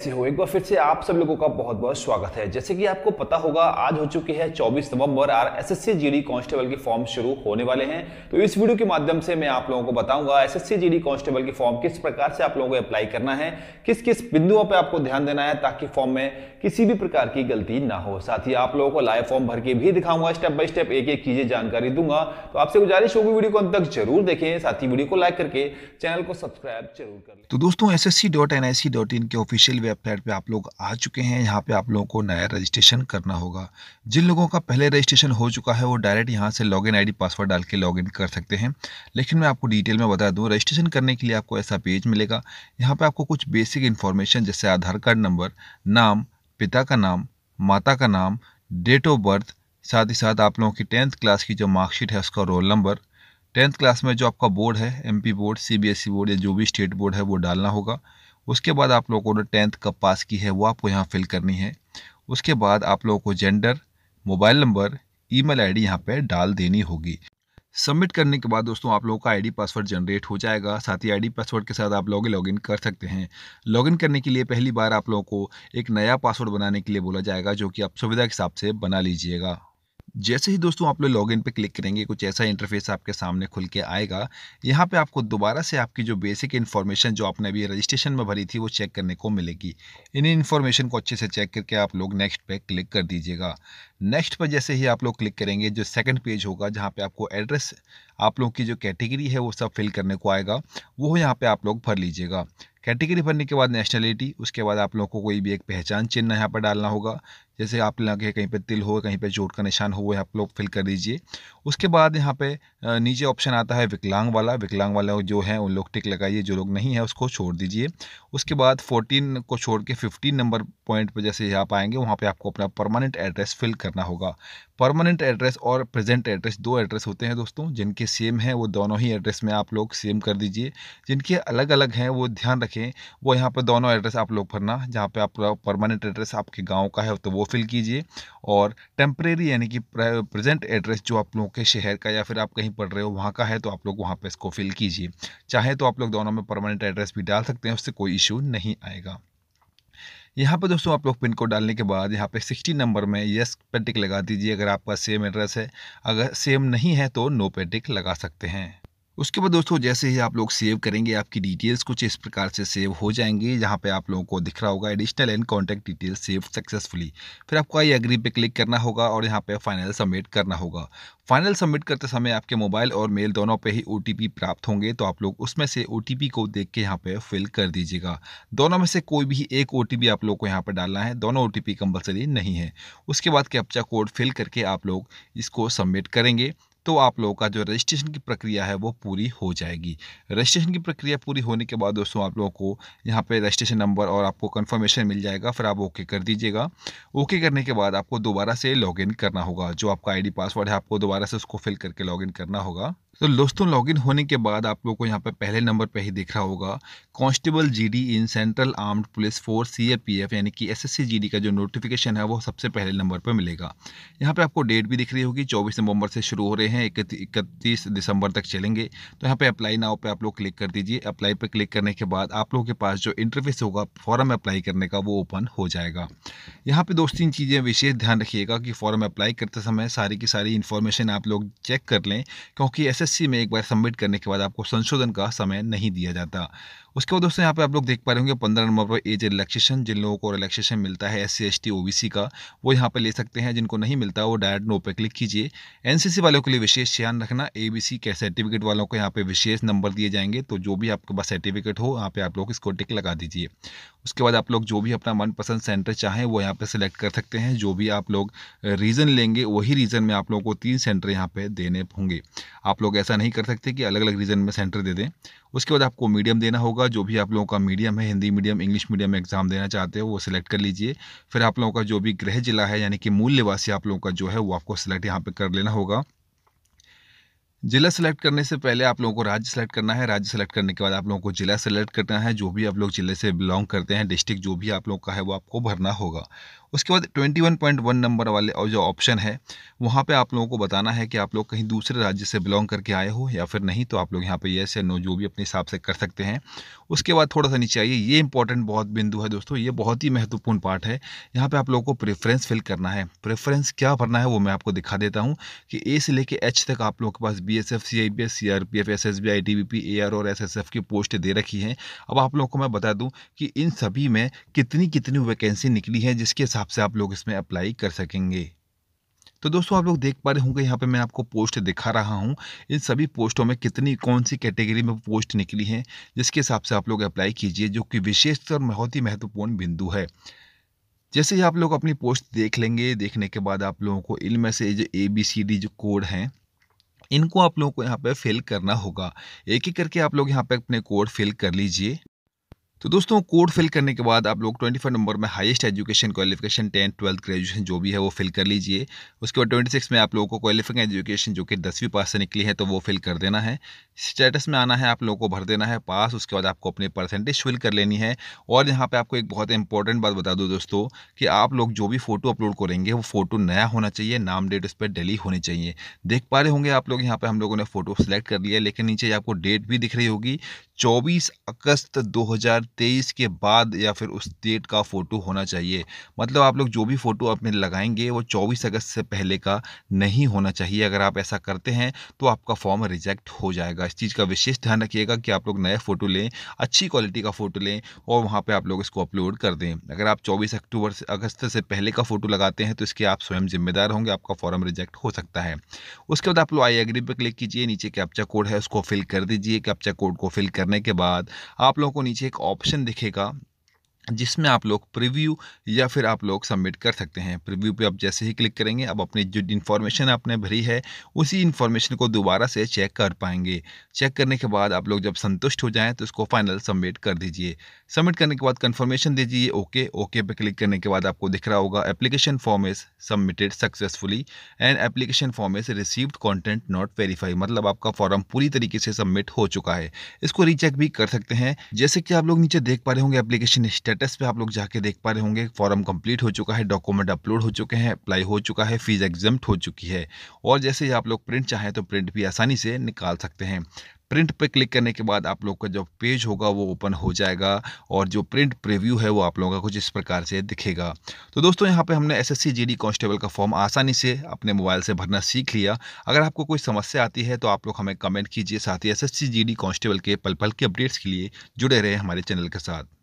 से हो एक बार फिर से आप सब लोगों का बहुत बहुत स्वागत है। जैसे कि आपको पता होगा, आज हो चुकी है 24 नवंबर और एसएससी जीडी कांस्टेबल के फॉर्म शुरू होने वाले हैं। तो इस वीडियो के माध्यम से मैं आप लोगों को बताऊँगा एसएससी जीडी कांस्टेबल के फॉर्म किस प्रकार से आप लोगों को अप्लाई करना है किस किस बिंदुओं पर आपको ध्यान देना है ताकि फॉर्म में किसी भी प्रकार की गलती ना हो। साथ ही आप लोगों को लाइव फॉर्म भर के भी दिखाऊँगा, स्टेप बाय स्टेप एक एक चीज़ें जानकारी दूँगा। तो आपसे गुजारिश होगी, वीडियो को अंत तक ज़रूर देखें, साथ ही वीडियो को लाइक करके चैनल को सब्सक्राइब ज़रूर कर तो दोस्तों एस के ऑफिशियल वेबसाइट पे आप लोग आ चुके हैं, यहाँ पे आप लोगों को नया रजिस्ट्रेशन करना होगा। जिन लोगों का पहले रजिस्ट्रेशन हो चुका है, वो डायरेक्ट यहाँ से लॉगिन आईडी पासवर्ड डाल के लॉगिन कर सकते हैं। लेकिन मैं आपको डिटेल में बता दूँ रजिस्ट्रेशन करने के लिए आपको ऐसा पेज मिलेगा, यहाँ पर आपको कुछ बेसिक इन्फॉर्मेशन जैसे आधार कार्ड नंबर नाम, पिता का नाम, माता का नाम डेट ऑफ़ बर्थ साथ ही साथ आप लोगों की टेंथ क्लास की जो मार्कशीट है, उसका रोल नंबर टेंथ क्लास में जो आपका बोर्ड है एमपी बोर्ड सीबीएसई बोर्ड या जो भी स्टेट बोर्ड है, वो डालना होगा। उसके बाद आप लोगों ने टेंथ कब पास की है वो आपको यहाँ फिल करनी है। उसके बाद आप लोगों को gender, mobile number, email ID यहाँ पे डाल देनी होगी। सबमिट करने के बाद दोस्तों आप लोगों का आईडी पासवर्ड जनरेट हो जाएगा, साथ ही आईडी पासवर्ड के साथ आप लोग लॉगिन कर सकते हैं। लॉगिन करने के लिए पहली बार आप लोगों को एक नया पासवर्ड बनाने के लिए बोला जाएगा, जो कि आप सुविधा के हिसाब से बना लीजिएगा। जैसे ही दोस्तों आप लोग लॉगिन पे क्लिक करेंगे, कुछ ऐसा इंटरफेस आपके सामने खुल के आएगा। यहाँ पे आपको दोबारा से आपकी जो बेसिक इन्फॉर्मेशन जो आपने अभी रजिस्ट्रेशन में भरी थी, वो चेक करने को मिलेगी। इन इन्फॉर्मेशन को अच्छे से चेक करके आप लोग नेक्स्ट पे क्लिक कर दीजिएगा। नेक्स्ट पर जैसे ही आप लोग क्लिक करेंगे, जो सेकंड पेज होगा, जहाँ पे आपको एड्रेस आप लोग की जो कैटेगरी है, वो सब फिल करने को आएगा, वो यहाँ पे आप लोग भर लीजिएगा। कैटेगरी भरने के बाद नेशनलिटी उसके बाद आप लोगों को कोई भी एक पहचान चिन्ह यहाँ पर डालना होगा। जैसे आप लगे कहीं पे तिल हो, कहीं पे चोट का निशान हो, आप लोग फिल कर दीजिए। उसके बाद यहाँ पे नीचे ऑप्शन आता है विकलांग वाला। विकलांग वाला जो है, उन लोग टिक लगाइए, जो लोग नहीं है, उसको छोड़ दीजिए। उसके बाद फोर्टीन को छोड़ के फिफ्टीन नंबर पॉइंट पर जैसे आप आएँगे, वहाँ पर आपको अपना परमानेंट एड्रेस फिल करना होगा। परमानेंट एड्रेस और प्रेजेंट एड्रेस दो एड्रेस होते हैं दोस्तों, जिनके सेम हैं, वो दोनों ही एड्रेस में आप लोग सेम कर दीजिए। जिनके अलग अलग हैं, वो ध्यान रखें, वो यहाँ पर दोनों एड्रेस आप लोग भरना, जहाँ पे आप परमानेंट एड्रेस आपके गाँव का है तो वो फिल कीजिए और टेम्परेरी यानी कि प्रेजेंट एड्रेस जो आप लोगों के शहर का या फिर आप कहीं पढ़ रहे हो, वहाँ का है तो आप लोग वहाँ पर इसको फिल कीजिए। चाहे तो आप लोग दोनों में परमानेंट एड्रेस भी डाल सकते हैं, उससे कोई इशू नहीं आएगा। यहाँ पे दोस्तों आप लोग पिन कोड डालने के बाद यहाँ पे 60 नंबर में यस पे टिक लगा दीजिए, अगर आपका सेम एड्रेस है। अगर सेम नहीं है तो नो पे टिक लगा सकते हैं। उसके बाद दोस्तों, जैसे ही आप लोग सेव करेंगे, आपकी डिटेल्स कुछ इस प्रकार से सेव हो जाएँगी, जहाँ पे आप लोगों को दिख रहा होगा additional and contact details save successfully फिर आपको आई एग्री पे क्लिक करना होगा और यहाँ पे फाइनल सबमिट करना होगा। फाइनल सबमिट करते समय आपके मोबाइल और मेल दोनों पे ही ओटीपी प्राप्त होंगे तो आप लोग उसमें से ओटीपी को देख के यहाँ पे फिल कर दीजिएगा। दोनों में से कोई भी एक ओटीपी आप लोग को यहाँ पर डालना है, दोनों ओ कंपलसरी नहीं है। उसके बाद कैप्चा कोड फिल करके आप लोग इसको सबमिट करेंगे। तो आप लोगों का जो रजिस्ट्रेशन की प्रक्रिया है वो पूरी हो जाएगी। रजिस्ट्रेशन की प्रक्रिया पूरी होने के बाद दोस्तों आप लोगों को यहाँ पे रजिस्ट्रेशन नंबर और आपको कंफर्मेशन मिल जाएगा, फिर आप ओके कर दीजिएगा। ओके करने के बाद आपको दोबारा से लॉगिन करना होगा। जो आपका आईडी पासवर्ड है, आपको दोबारा से उसको फिल करके लॉगिन करना होगा। तो दोस्तों लॉगिन होने के बाद आप लोग को यहाँ पर पहले नंबर पे ही दिख रहा होगा constable GD in central armed police force CAPF यानी कि एसएससी जीडी का जो नोटिफिकेशन है, वो सबसे पहले नंबर पर मिलेगा। यहाँ पे आपको डेट भी दिख रही होगी, चौबीस नवंबर से शुरू हो रहे हैं इकतीस दिसंबर तक चलेंगे। तो यहाँ पर अप्लाई नाव पर आप लोग क्लिक कर दीजिए। अप्लाई पर क्लिक करने के बाद आप लोगों के पास जो इंटरफेस होगा फॉर्म अप्लाई करने का, वो ओपन हो जाएगा। यहाँ पे दोस्त, तीन चीज़ें विशेष ध्यान रखिएगा कि फॉर्म अप्लाई करते समय सारी की सारी इन्फॉर्मेशन आप लोग चेक कर लें, क्योंकि एस एसएससी में एक बार सबमिट करने के बाद आपको संशोधन का समय नहीं दिया जाता। उसके बाद दोस्तों यहाँ पे आप लोग देख पा रहे होंगे पंद्रह नंबर पर एज रिलैक्सेशन जिन लोगों को रिलैक्सेशन मिलता है S C S T O B C का, वो यहाँ पे ले सकते हैं। जिनको नहीं मिलता, वो डायरेक्ट नो पे क्लिक कीजिए। एन सी सी वालों के लिए विशेष ध्यान रखना ए बी सी के सर्टिफिकेट वालों को यहाँ पे विशेष नंबर दिए जाएँगे। तो जो भी आपके पास सर्टिफिकेट हो, यहाँ पे आप लोग इसको टिक लगा दीजिए। उसके बाद आप लोग जो भी अपना मनपसंद सेंटर चाहें, वो यहाँ पे सिलेक्ट कर सकते हैं। जो भी आप लोग रीज़न लेंगे, वही रीज़न में आप लोगों को तीन सेंटर यहाँ पे देने होंगे। आप लोग ऐसा नहीं कर सकते कि अलग अलग रीज़न में सेंटर दे दें। उसके बाद आपको मीडियम देना होगा। जो भी आप लोगों का मीडियम है, Hindi medium English medium exam देना चाहते हो, वो सिलेक्ट कर लीजिए। फिर आप लोगों का जो भी गृह जिला है, यानी कि मूल निवासी आप लोगों का जो है, वो आपको सिलेक्ट यहाँ पर कर लेना होगा। जिला सेलेक्ट करने से पहले आप लोगों को राज्य सेलेक्ट करना है। राज्य सेलेक्ट करने के बाद आप लोगों को जिला सेलेक्ट करना है। जो भी आप लोग ज़िले से बिलोंग करते हैं डिस्ट्रिक्ट जो भी आप लोग का है, वो आपको भरना होगा। उसके बाद 21.1 नंबर वाले, और जो ऑप्शन है, वहाँ पे आप लोगों को बताना है कि आप लोग कहीं दूसरे राज्य से बिलोंग करके आए हो, या फिर नहीं तो आप लोग यहाँ पे येस या नो जो भी अपने हिसाब से कर सकते हैं। उसके बाद थोड़ा सा नीचे आइए, ये इंपॉर्टेंट बहुत बिंदु है दोस्तों, ये बहुत ही महत्वपूर्ण पार्ट है। यहाँ पर आप लोगों को प्रेफरेंस फिल करना है। प्रेफरेंस क्या भरना है, वो मैं आपको दिखा देता हूँ कि ए से लेके एच तक आप लोगों के पास B S F C I B S C R P F S S B I T B P A R और एस एस एफ़ की पोस्ट दे रखी हैं। अब आप लोगों को मैं बता दूँ कि इन सभी में कितनी कितनी वैकेंसी निकली है, जिसके हिसाब से आप लोग इसमें अप्लाई कर सकेंगे। तो दोस्तों, आप लोग देख पा रहे होंगे, यहाँ पे मैं आपको पोस्ट दिखा रहा हूँ, इन सभी पोस्टों में कितनी कौन सी कैटेगरी में पोस्ट निकली है, जिसके हिसाब से आप लोग अप्लाई कीजिए, जो कि विशेष और बहुत ही महत्वपूर्ण बिंदु है। जैसे ही आप लोग अपनी पोस्ट देख लेंगे, देखने के बाद आप लोगों को इनमें से जो ए बी सी डी जो कोड हैं, इनको आप लोगों को यहाँ पे फिल करना होगा। एक एक करके आप लोग यहाँ पे अपने कोड फिल कर लीजिए। तो दोस्तों कोड फिल करने के बाद आप लोग 25 नंबर में highest education qualification tenth twelfth graduation जो भी है वो फिल कर लीजिए। उसके बाद 26 में आप लोगों को क्वालिफिकेशन एजुकेशन जो कि दसवीं पास से निकली है तो वो फिल कर देना है। स्टेटस में आना है, आप लोगों को भर देना है पास उसके बाद आपको अपनी परसेंटेज फिल कर लेनी है। और यहाँ पर आपको एक बहुत इंपॉर्टेंट बात बता दूँ दोस्तों कि आप लोग जो भी फ़ोटो अपलोड करेंगे, वो फ़ोटो नया होना चाहिए, नाम डेट उस पर डेली होनी चाहिए। देख पा रहे होंगे आप लोग, यहाँ पर हम लोगों ने फ़ोटो सेलेक्ट कर लिया, लेकिन नीचे आपको डेट भी दिख रही होगी चौबीस अगस्त दो तेईस के बाद या फिर उस डेट का फ़ोटो होना चाहिए। मतलब आप लोग जो भी फ़ोटो अपने लगाएँगे, वो 24 अगस्त से पहले का नहीं होना चाहिए। अगर आप ऐसा करते हैं तो आपका फॉर्म रिजेक्ट हो जाएगा। इस चीज़ का विशेष ध्यान रखिएगा कि आप लोग नए फ़ोटो लें, अच्छी क्वालिटी का फ़ोटो लें और वहाँ पर आप लोग इसको अपलोड कर दें। अगर आप चौबीस अक्टूबर से, अगस्त से पहले का फ़ोटो लगाते हैं तो इसके आप स्वयं जिम्मेदार होंगे, आपका फॉर्म रिजेक्ट हो सकता है। उसके बाद आप लोग आई एग्री पर क्लिक कीजिए। नीचे कैप्चा कोड है, उसको फिल कर दीजिए। कैप्चा कोड को फिल करने के बाद आप लोगों को नीचे एक ऑप्शन दिखेगा। जिसमें आप लोग प्रीव्यू या फिर आप लोग सबमिट कर सकते हैं। प्रीव्यू पे आप जैसे ही क्लिक करेंगे, अब अपनी जो इन्फॉर्मेशन आपने भरी है, उसी इन्फॉर्मेशन को दोबारा से चेक कर पाएँगे। चेक करने के बाद आप लोग जब संतुष्ट हो जाएँ तो उसको फाइनल सबमिट कर दीजिए। सबमिट करने के बाद कन्फर्मेशन दीजिए, ओके ओके पे क्लिक करने के बाद आपको दिख रहा होगा, application form is submitted successfully and application form is received content not verify मतलब आपका फॉर्म पूरी तरीके से सबमिट हो चुका है। इसको रीचेक भी कर सकते हैं। जैसे कि आप लोग नीचे देख पा रहे होंगे, एप्लीकेशन स्टेटस पे आप लोग जाके देख पा रहे होंगे, फॉर्म कंप्लीट हो चुका है, डॉक्यूमेंट अपलोड हो चुके हैं, अप्लाई हो चुका है, फ़ीस एग्ज़ाम हो चुकी है। और जैसे ही आप लोग प्रिंट चाहें तो प्रिंट भी आसानी से निकाल सकते हैं। प्रिंट पे क्लिक करने के बाद आप लोग का जो पेज होगा वो ओपन हो जाएगा और जो प्रिंट प्रीव्यू है वो आप लोगों का कुछ इस प्रकार से दिखेगा। तो दोस्तों, यहाँ पे हमने एस एस सी कांस्टेबल का फॉर्म आसानी से अपने मोबाइल से भरना सीख लिया। अगर आपको कोई समस्या आती है तो आप लोग हमें कमेंट कीजिए, साथ ही एस एस के पल पल के अपडेट्स के लिए जुड़े रहे हमारे चैनल के साथ।